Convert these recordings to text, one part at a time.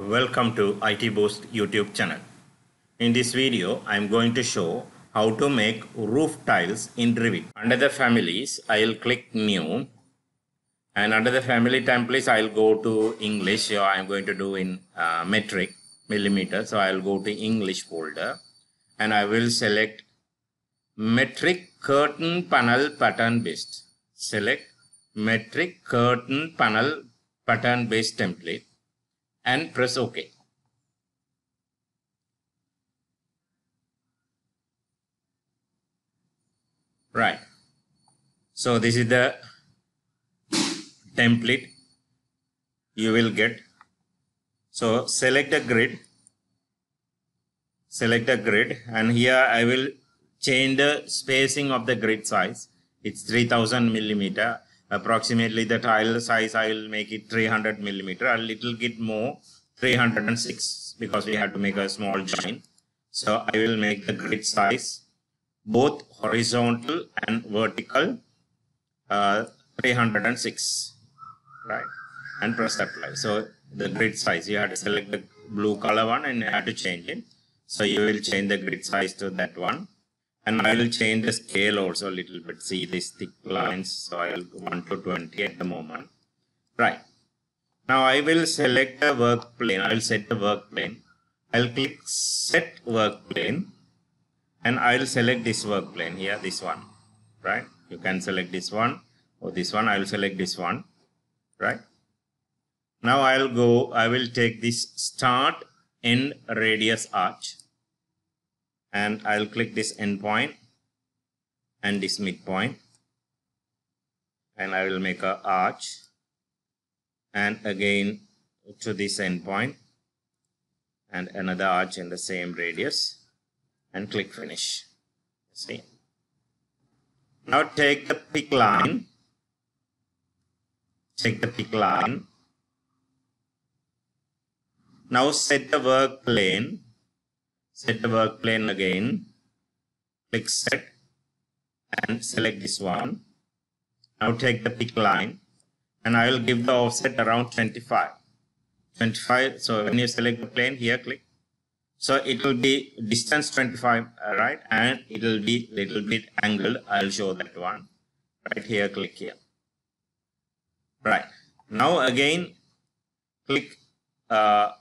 Welcome to IT Boost YouTube channel. In this video, I am going to show how to make roof tiles in Revit. Under the families, I will click new and under the family templates, I will go to English. So I am going to do in uh, metric millimeter. So I will go to English folder and I will select metric curtain panel pattern based. Select metric curtain panel pattern based template and press OK. Right. So this is the template you will get. So select a grid. Select a grid and here I will change the spacing of the grid size. It's 3000 millimeter approximately the tile size I will make it 300 millimeter. A little bit more 306 because we have to make a small join. So I will make the grid size both horizontal and vertical uh, 306 right. And press apply. So the grid size you have to select the blue color one and you have to change it. So you will change the grid size to that one and I will change the scale also a little bit. See these thick lines. So I will go 1 to 20 at the moment. Right. Now I will select the work plane. I will set the work plane. I'll click set work plane. And I'll select this work plane here this one. Right? You can select this one or this one. I will select this one. Right? Now I'll go I will take this start end radius arch and I'll click this endpoint and this midpoint. And I will make a arch. And again to this endpoint. And another arch in the same radius. And click finish. See? Now take the pick line. Take the pick line. Now set the work plane set the work plane again. Click set and select this one. Now take the pick line and I will give the offset around 25 25 so when you select the plane here click. So it will be distance 25 uh, right and it will be little bit angled. I'll show that one. Right here click here. Right. Now again click uh,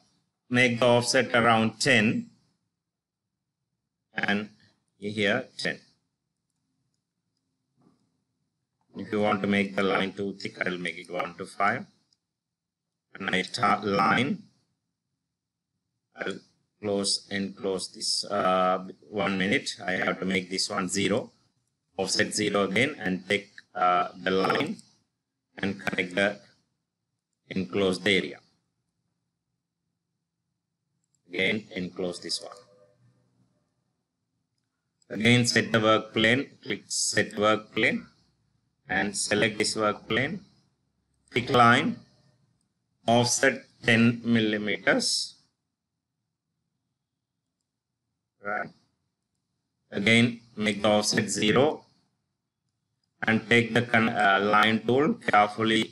make the offset around 10 and here 10. If you want to make the line too thick, I will make it 1 to 5. And I start line. I'll close and close this uh, one minute. I have to make this one 0. Offset 0 again and take uh, the line and connect the enclosed area. Again enclose this one. Again set the work plane, click set work plane and select this work plane. Pick line, offset 10 millimeters. Right. Again make the offset 0 and take the uh, line tool carefully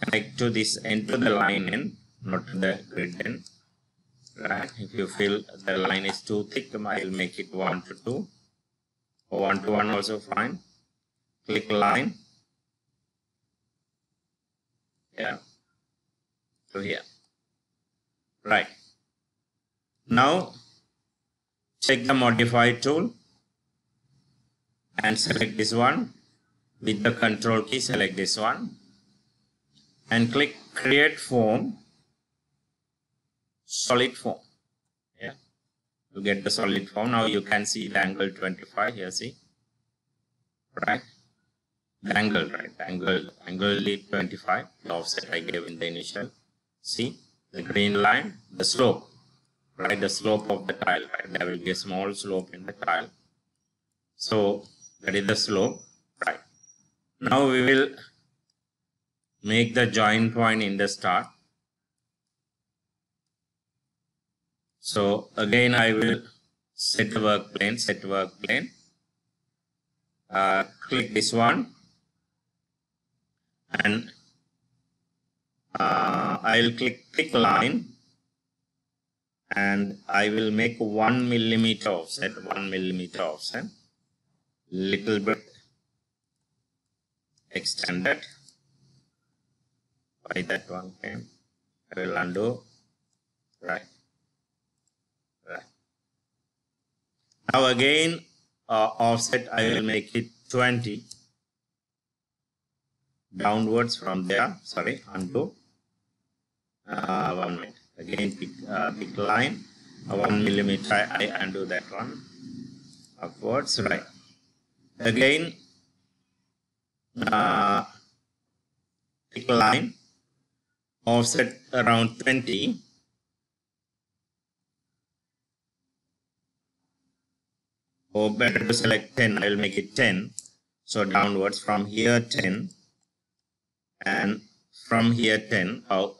connect to this end to the line end, not to the grid end right. If you feel the line is too thick I'll make it 1 to 2 or 1 to 1 also fine. Click line. Yeah. To here. Right. Now check the modify tool and select this one. With the control key select this one. And click create form solid form. Yeah. You get the solid form. Now you can see the angle 25 here see? Right? The angle right? Angle angle 25 the offset i gave in the initial. See? The green line the slope. Right? The slope of the tile right? There will be a small slope in the tile. So that is the slope. Right. Now we will make the join point in the start So again, I will set the work plane, set work plane. Uh, click this one and uh, I'll click pick line and I will make one millimeter offset, one millimeter offset, little bit extended. by that one came? I will undo. Right. Now again, uh, offset I will make it 20 downwards from there. Sorry, undo. Uh, one minute again pick, uh, pick line uh, one millimeter I undo that one upwards right again uh, pick line offset around 20 or better to select 10 I will make it 10 so downwards from here 10 and from here 10 out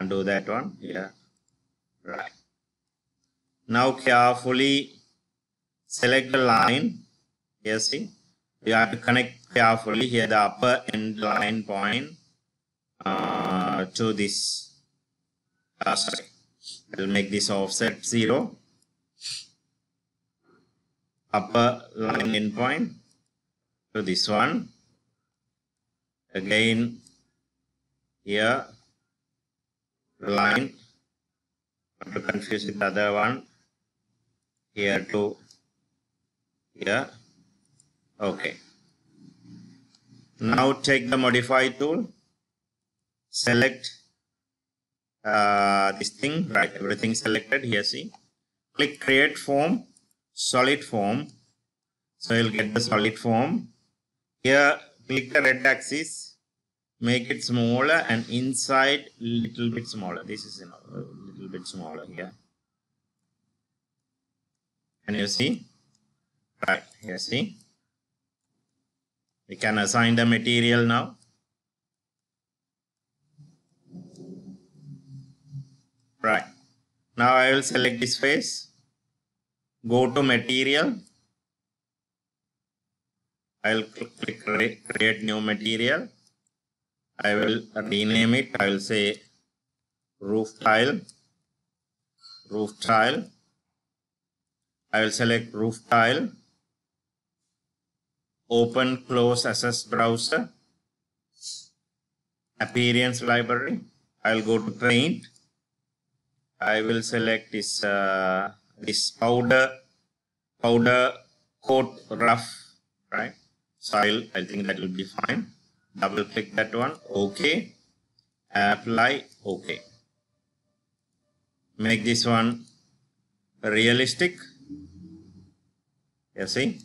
undo that one. Yeah. Right. Now carefully select the line. Here see? You have to connect carefully. Here the upper end line point uh, to this uh, sorry. I'll make this offset 0 upper line endpoint to this one. Again here line not to confuse with the other one. Here to here. Okay. Now take the modify tool. Select uh, this thing right everything selected here see. Click create form solid form. So you'll get the solid form. Here click the red axis. Make it smaller and inside little bit smaller. This is a little bit smaller here. Can you see? Right here see? We can assign the material now. Right. Now I will select this face go to material I will click create new material I will rename it. I will say roof tile, roof tile. I will select roof tile, open close asset browser, appearance library. I will go to paint. I will select this uh, this powder powder coat rough right. So I'll, I think that will be fine. Double click that one okay. Apply okay. Make this one realistic. You see?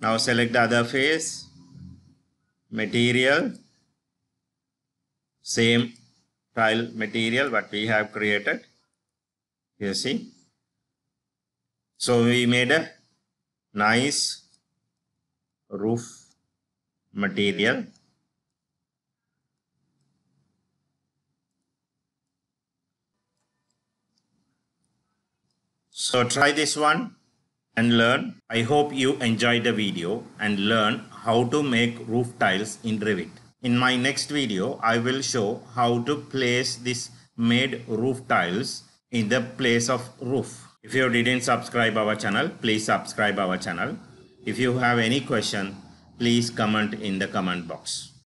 Now select the other face. Material. Same tile material what we have created. You see so we made a nice roof material So try this one and learn. I hope you enjoyed the video and learn how to make roof tiles in Revit. In my next video, I will show how to place this made roof tiles in the place of roof. If you didn't subscribe our channel, please subscribe our channel. If you have any question, please comment in the comment box.